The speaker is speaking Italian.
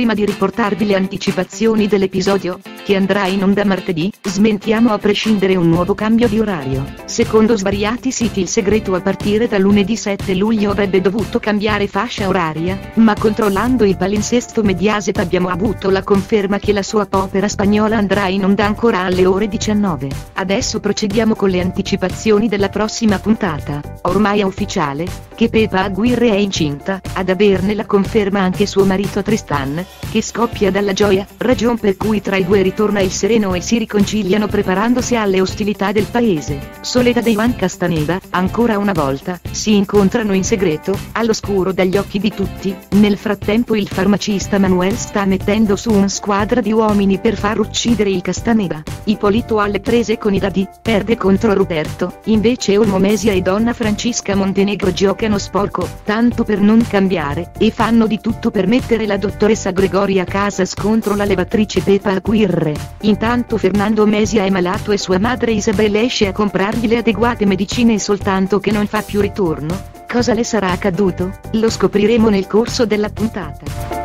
prima di riportarvi le anticipazioni dell'episodio, che andrà in onda martedì, smentiamo a prescindere un nuovo cambio di orario. Secondo svariati siti il segreto a partire da lunedì 7 luglio avrebbe dovuto cambiare fascia oraria, ma controllando il palinsesto Mediaset abbiamo avuto la conferma che la sua opera spagnola andrà in onda ancora alle ore 19. Adesso procediamo con le anticipazioni della prossima puntata. Ormai è ufficiale, che Pepa Aguirre è incinta, ad averne la conferma anche suo marito Tristan, che scoppia dalla gioia, ragion per cui tra i due ritorna il sereno e si riconciliano preparandosi alle ostilità del paese. Soledad e Ivan Castaneda, ancora una volta, si incontrano in segreto, all'oscuro dagli occhi di tutti, nel frattempo il farmacista Manuel sta mettendo su una squadra di uomini per far uccidere il Castaneda. Ippolito alle prese con i dadi, perde contro Ruperto, invece Olmo Mesia e donna Francesca Montenegro giocano sporco, tanto per non cambiare, e fanno di tutto per mettere la dottoressa Gregoria Casas contro la levatrice Pepa Aguirre. Intanto Fernando Mesia è malato e sua madre Isabella esce a comprargli le adeguate medicine soltanto che non fa più ritorno. Cosa le sarà accaduto? Lo scopriremo nel corso della puntata.